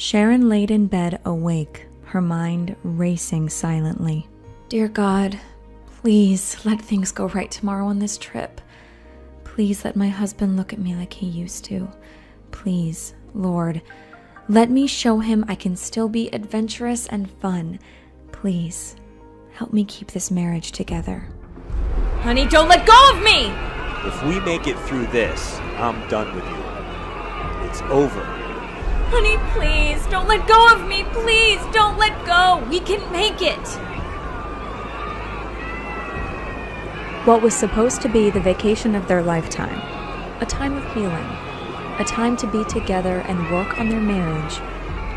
Sharon laid in bed awake, her mind racing silently. Dear God, please let things go right tomorrow on this trip. Please let my husband look at me like he used to. Please, Lord, let me show him I can still be adventurous and fun. Please, help me keep this marriage together. Honey, don't let go of me! If we make it through this, I'm done with you. It's over. Honey, please, don't let go of me. Please, don't let go. We can make it. What was supposed to be the vacation of their lifetime, a time of healing, a time to be together and work on their marriage,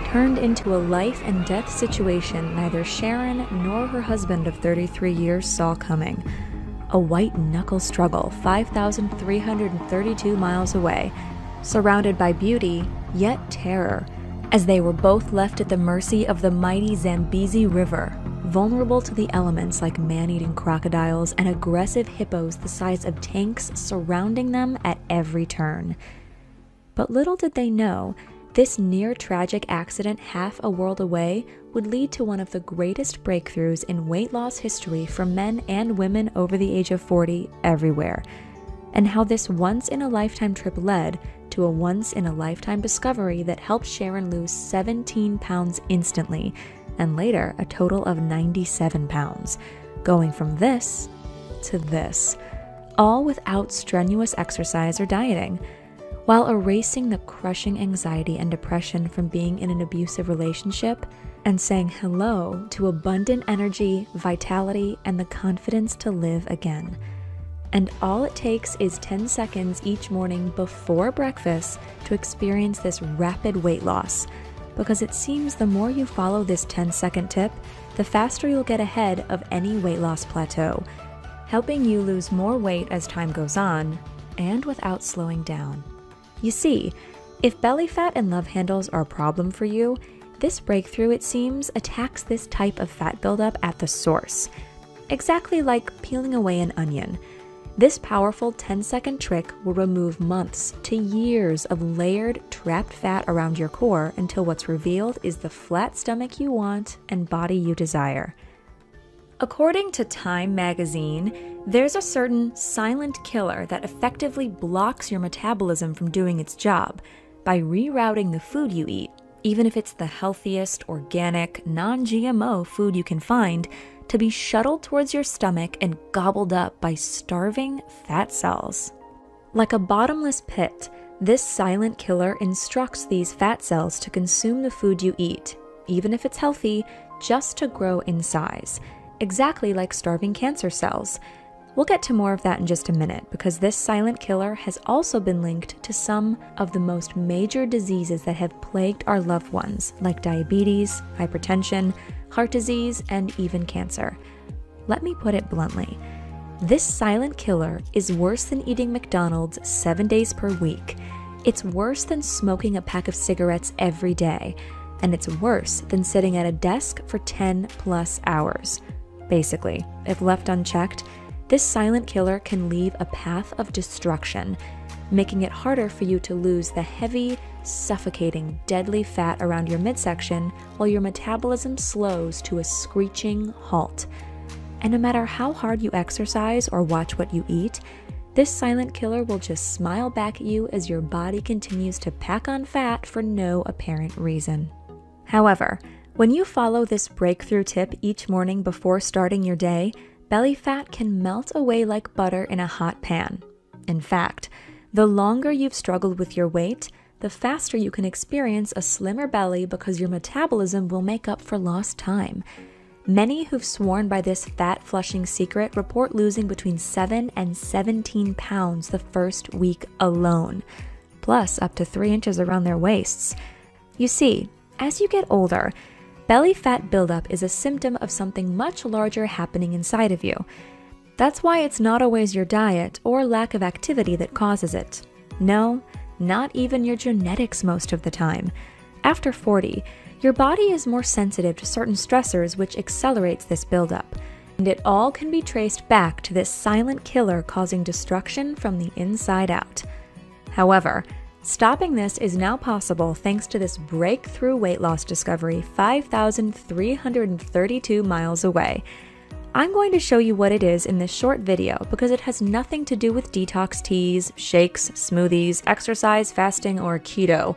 turned into a life and death situation neither Sharon nor her husband of 33 years saw coming. A white knuckle struggle 5,332 miles away, surrounded by beauty, yet terror, as they were both left at the mercy of the mighty Zambezi River, vulnerable to the elements like man eating crocodiles and aggressive hippos the size of tanks surrounding them at every turn. But little did they know, this near tragic accident half a world away would lead to one of the greatest breakthroughs in weight loss history for men and women over the age of 40 everywhere, and how this once in a lifetime trip led to a once in a lifetime discovery that helped Sharon lose 17 pounds instantly and later a total of 97 pounds, going from this to this, all without strenuous exercise or dieting, while erasing the crushing anxiety and depression from being in an abusive relationship and saying hello to abundant energy, vitality, and the confidence to live again. And all it takes is 10 seconds each morning before breakfast to experience this rapid weight loss because it seems the more you follow this 10 second tip, the faster you'll get ahead of any weight loss plateau, helping you lose more weight as time goes on and without slowing down. You see, if belly fat and love handles are a problem for you, this breakthrough, it seems, attacks this type of fat buildup at the source. Exactly like peeling away an onion. This powerful 10 second trick will remove months to years of layered, trapped fat around your core until what's revealed is the flat stomach you want and body you desire. According to Time magazine, there's a certain silent killer that effectively blocks your metabolism from doing its job by rerouting the food you eat, even if it's the healthiest, organic, non GMO food you can find to be shuttled towards your stomach and gobbled up by starving fat cells. Like a bottomless pit, this silent killer instructs these fat cells to consume the food you eat, even if it's healthy, just to grow in size, exactly like starving cancer cells. We'll get to more of that in just a minute because this silent killer has also been linked to some of the most major diseases that have plagued our loved ones, like diabetes, hypertension, heart disease, and even cancer. Let me put it bluntly this silent killer is worse than eating McDonald's seven days per week. It's worse than smoking a pack of cigarettes every day. And it's worse than sitting at a desk for 10 plus hours. Basically, if left unchecked, this silent killer can leave a path of destruction, making it harder for you to lose the heavy, suffocating, deadly fat around your midsection while your metabolism slows to a screeching halt. And no matter how hard you exercise or watch what you eat, this silent killer will just smile back at you as your body continues to pack on fat for no apparent reason. However, when you follow this breakthrough tip each morning before starting your day, belly fat can melt away like butter in a hot pan. In fact, the longer you've struggled with your weight, the faster you can experience a slimmer belly because your metabolism will make up for lost time. Many who've sworn by this fat flushing secret report losing between 7 and 17 pounds the first week alone, plus up to 3 inches around their waists. You see, as you get older, belly fat buildup is a symptom of something much larger happening inside of you. That's why it's not always your diet or lack of activity that causes it. No, not even your genetics most of the time. After 40, your body is more sensitive to certain stressors, which accelerates this buildup. And it all can be traced back to this silent killer causing destruction from the inside out. However, Stopping this is now possible thanks to this breakthrough weight loss discovery 5,332 miles away. I'm going to show you what it is in this short video because it has nothing to do with detox teas, shakes, smoothies, exercise, fasting, or keto.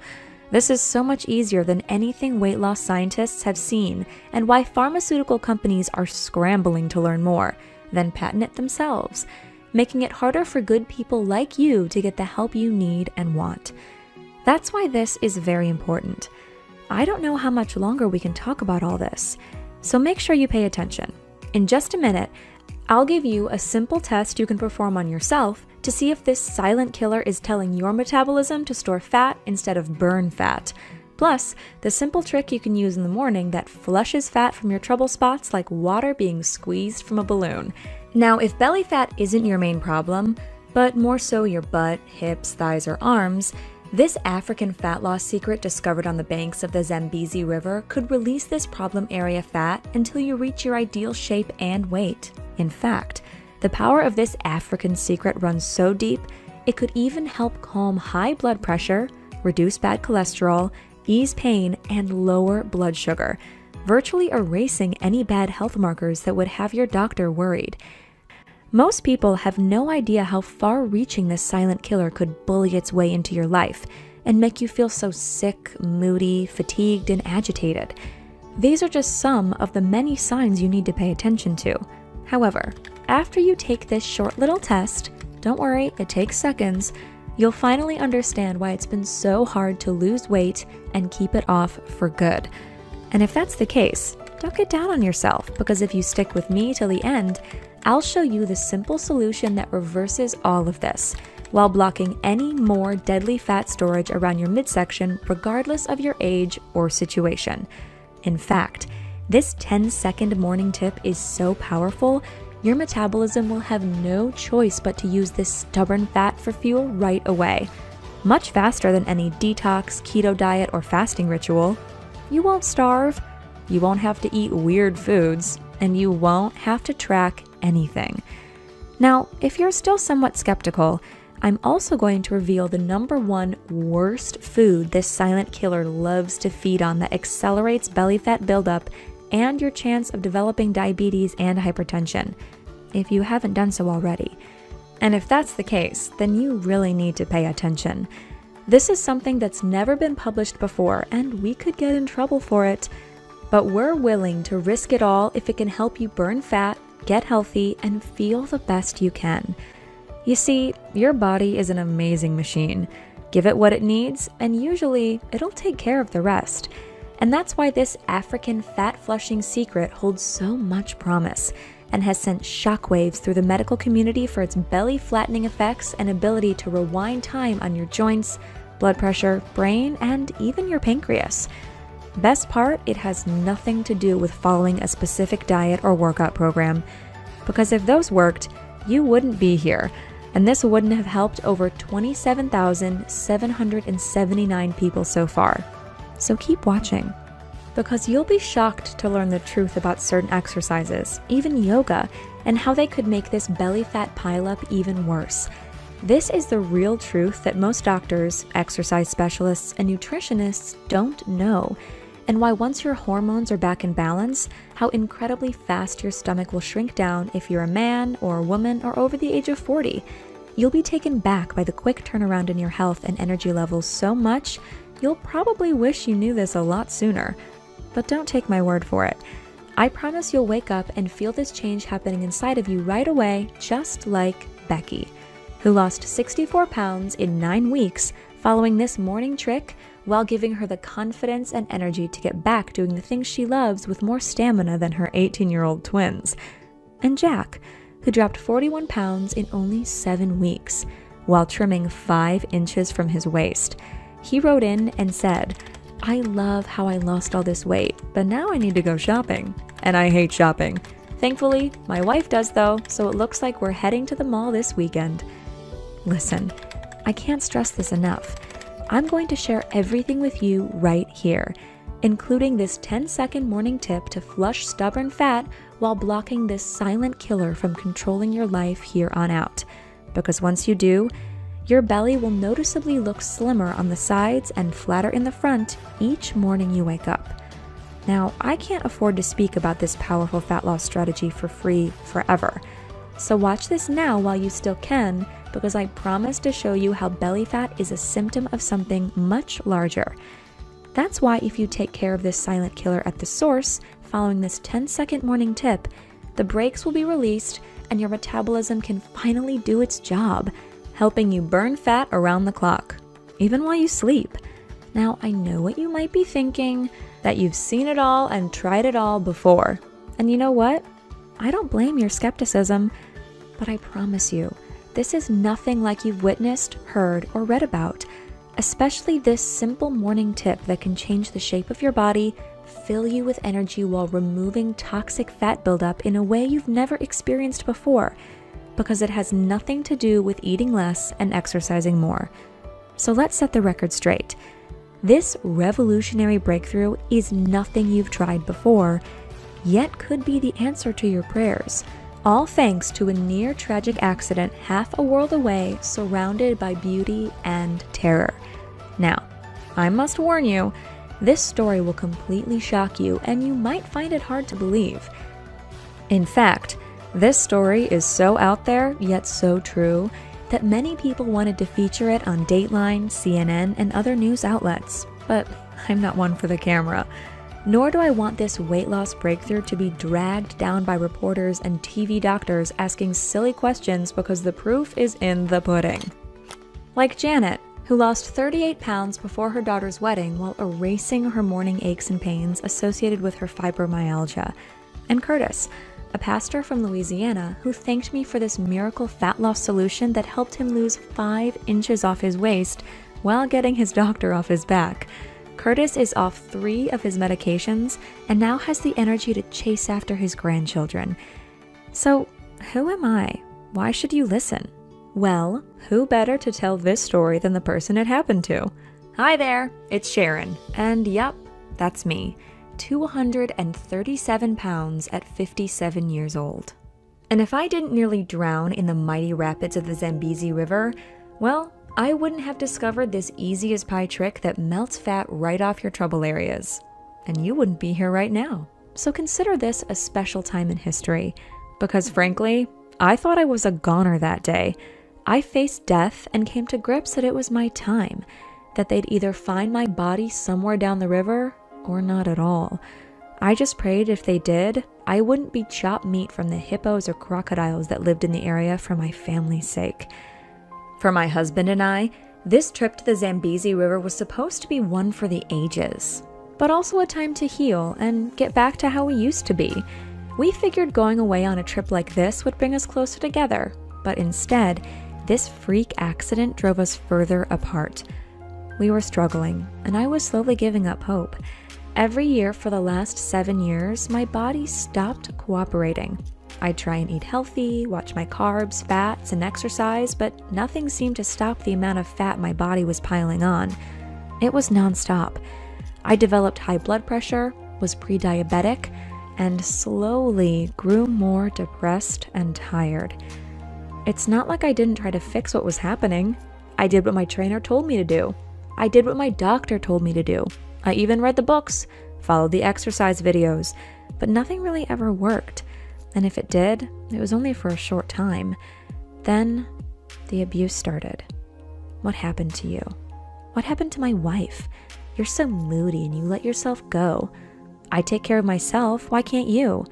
This is so much easier than anything weight loss scientists have seen, and why pharmaceutical companies are scrambling to learn more, then patent it themselves, making it harder for good people like you to get the help you need and want. That's why this is very important. I don't know how much longer we can talk about all this, so make sure you pay attention. In just a minute, I'll give you a simple test you can perform on yourself to see if this silent killer is telling your metabolism to store fat instead of burn fat. Plus, the simple trick you can use in the morning that flushes fat from your trouble spots like water being squeezed from a balloon. Now, if belly fat isn't your main problem, but more so your butt, hips, thighs, or arms, this African fat loss secret discovered on the banks of the Zambezi River could release this problem area fat until you reach your ideal shape and weight. In fact, the power of this African secret runs so deep, it could even help calm high blood pressure, reduce bad cholesterol, ease pain, and lower blood sugar, virtually erasing any bad health markers that would have your doctor worried. Most people have no idea how far reaching this silent killer could bully its way into your life and make you feel so sick, moody, fatigued, and agitated. These are just some of the many signs you need to pay attention to. However, after you take this short little test, don't worry, it takes seconds, you'll finally understand why it's been so hard to lose weight and keep it off for good. And if that's the case, don't get down on yourself because if you stick with me till the end, I'll show you the simple solution that reverses all of this while blocking any more deadly fat storage around your midsection, regardless of your age or situation. In fact, this 10 second morning tip is so powerful, your metabolism will have no choice but to use this stubborn fat for fuel right away. Much faster than any detox, keto diet, or fasting ritual. You won't starve, you won't have to eat weird foods, and you won't have to track anything. Now, if you're still somewhat skeptical, I'm also going to reveal the number one worst food this silent killer loves to feed on that accelerates belly fat buildup and your chance of developing diabetes and hypertension, if you haven't done so already. And if that's the case, then you really need to pay attention. This is something that's never been published before, and we could get in trouble for it. But we're willing to risk it all if it can help you burn fat get healthy, and feel the best you can. You see, your body is an amazing machine. Give it what it needs, and usually it'll take care of the rest. And that's why this African fat flushing secret holds so much promise and has sent shockwaves through the medical community for its belly flattening effects and ability to rewind time on your joints, blood pressure, brain, and even your pancreas. Best part, it has nothing to do with following a specific diet or workout program, because if those worked, you wouldn't be here, and this wouldn't have helped over 27,779 people so far. So keep watching, because you'll be shocked to learn the truth about certain exercises, even yoga, and how they could make this belly fat pileup even worse. This is the real truth that most doctors, exercise specialists, and nutritionists don't know and why once your hormones are back in balance, how incredibly fast your stomach will shrink down if you're a man or a woman or over the age of 40. You'll be taken back by the quick turnaround in your health and energy levels so much, you'll probably wish you knew this a lot sooner. But don't take my word for it. I promise you'll wake up and feel this change happening inside of you right away, just like Becky, who lost 64 pounds in nine weeks following this morning trick while giving her the confidence and energy to get back doing the things she loves with more stamina than her 18 year old twins. And Jack, who dropped 41 pounds in only seven weeks while trimming five inches from his waist. He wrote in and said, I love how I lost all this weight, but now I need to go shopping. And I hate shopping. Thankfully, my wife does though, so it looks like we're heading to the mall this weekend. Listen, I can't stress this enough. I'm going to share everything with you right here, including this 10 second morning tip to flush stubborn fat while blocking this silent killer from controlling your life here on out. Because once you do, your belly will noticeably look slimmer on the sides and flatter in the front each morning you wake up. Now, I can't afford to speak about this powerful fat loss strategy for free forever. So, watch this now while you still can, because I promise to show you how belly fat is a symptom of something much larger. That's why, if you take care of this silent killer at the source, following this 10 second morning tip, the brakes will be released and your metabolism can finally do its job, helping you burn fat around the clock, even while you sleep. Now, I know what you might be thinking that you've seen it all and tried it all before. And you know what? I don't blame your skepticism, but I promise you, this is nothing like you've witnessed, heard, or read about, especially this simple morning tip that can change the shape of your body, fill you with energy while removing toxic fat buildup in a way you've never experienced before, because it has nothing to do with eating less and exercising more. So let's set the record straight. This revolutionary breakthrough is nothing you've tried before, yet could be the answer to your prayers. All thanks to a near tragic accident half a world away, surrounded by beauty and terror. Now, I must warn you, this story will completely shock you, and you might find it hard to believe. In fact, this story is so out there, yet so true, that many people wanted to feature it on Dateline, CNN, and other news outlets, but I'm not one for the camera. Nor do I want this weight loss breakthrough to be dragged down by reporters and TV doctors asking silly questions because the proof is in the pudding. Like Janet, who lost 38 pounds before her daughter's wedding while erasing her morning aches and pains associated with her fibromyalgia, and Curtis, a pastor from Louisiana who thanked me for this miracle fat loss solution that helped him lose five inches off his waist while getting his doctor off his back. Curtis is off three of his medications and now has the energy to chase after his grandchildren. So, who am I? Why should you listen? Well, who better to tell this story than the person it happened to? Hi there, it's Sharon, and yep, that's me. 237 pounds at 57 years old. And if I didn't nearly drown in the mighty rapids of the Zambezi River, well, I wouldn't have discovered this easy as pie trick that melts fat right off your trouble areas. And you wouldn't be here right now. So consider this a special time in history. Because frankly, I thought I was a goner that day. I faced death and came to grips that it was my time, that they'd either find my body somewhere down the river or not at all. I just prayed if they did, I wouldn't be chopped meat from the hippos or crocodiles that lived in the area for my family's sake. For my husband and I, this trip to the Zambezi River was supposed to be one for the ages, but also a time to heal and get back to how we used to be. We figured going away on a trip like this would bring us closer together, but instead, this freak accident drove us further apart. We were struggling, and I was slowly giving up hope. Every year for the last seven years, my body stopped cooperating. I'd try and eat healthy, watch my carbs, fats, and exercise, but nothing seemed to stop the amount of fat my body was piling on. It was nonstop. I developed high blood pressure, was pre diabetic, and slowly grew more depressed and tired. It's not like I didn't try to fix what was happening. I did what my trainer told me to do. I did what my doctor told me to do. I even read the books, followed the exercise videos, but nothing really ever worked. And if it did, it was only for a short time. Then the abuse started. What happened to you? What happened to my wife? You're so moody and you let yourself go. I take care of myself, why can't you?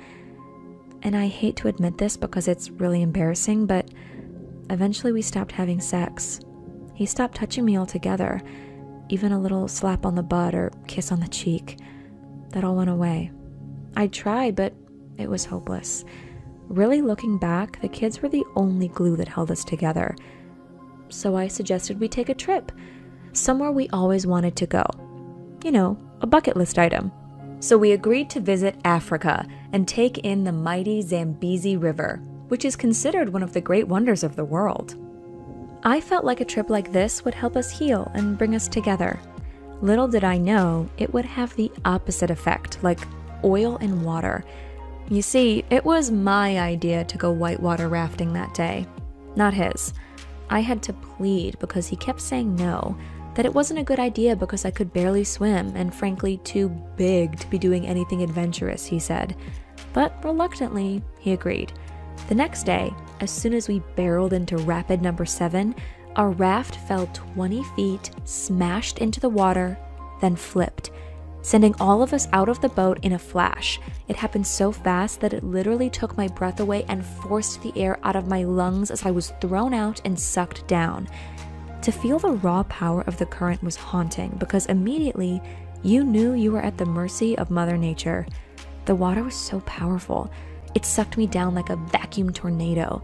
And I hate to admit this because it's really embarrassing, but eventually we stopped having sex. He stopped touching me altogether even a little slap on the butt or kiss on the cheek. That all went away. I tried, but it was hopeless. Really looking back, the kids were the only glue that held us together. So I suggested we take a trip, somewhere we always wanted to go. You know, a bucket list item. So we agreed to visit Africa and take in the mighty Zambezi River, which is considered one of the great wonders of the world. I felt like a trip like this would help us heal and bring us together. Little did I know it would have the opposite effect, like oil and water. You see, it was my idea to go whitewater rafting that day, not his. I had to plead because he kept saying no, that it wasn't a good idea because I could barely swim and frankly too big to be doing anything adventurous, he said. But reluctantly, he agreed. The next day, as soon as we barreled into rapid number seven, our raft fell 20 feet, smashed into the water, then flipped, sending all of us out of the boat in a flash. It happened so fast that it literally took my breath away and forced the air out of my lungs as I was thrown out and sucked down. To feel the raw power of the current was haunting because immediately you knew you were at the mercy of Mother Nature. The water was so powerful. It sucked me down like a vacuum tornado.